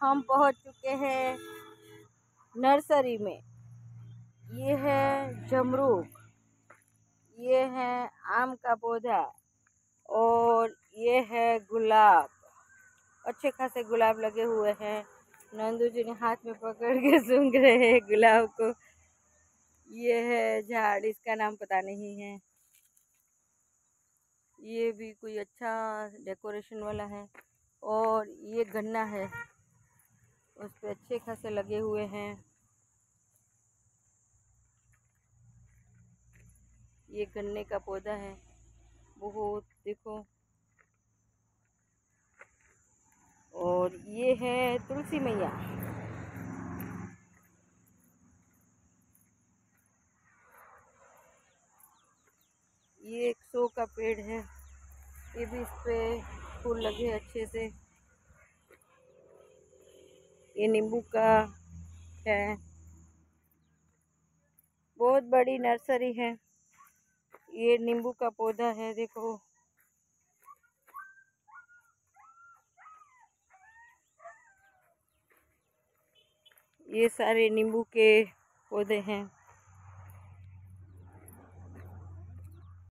हम पहुँच चुके हैं नर्सरी में। ये है जमरूक। ये है आम का पौधा और ये है गुलाब। अच्छे खासे गुलाब लगे हुए हैं। नंदू जी ने हाथ में पकड़ के सूंघ रहे हैं गुलाब को। ये है झाड़, इसका नाम पता नहीं है। ये भी कोई अच्छा डेकोरेशन वाला है और ये गन्ना है। उस पर अच्छे खासे लगे हुए हैं। ये गन्ने का पौधा है। बहुत देखो। और ये है तुलसी मैया। ये एक सौ का पेड़ है। ये भी इस पे फूल लगे अच्छे से। ये नींबू का है। बहुत बड़ी नर्सरी है। ये नींबू का पौधा है, देखो। ये सारे नींबू के पौधे हैं।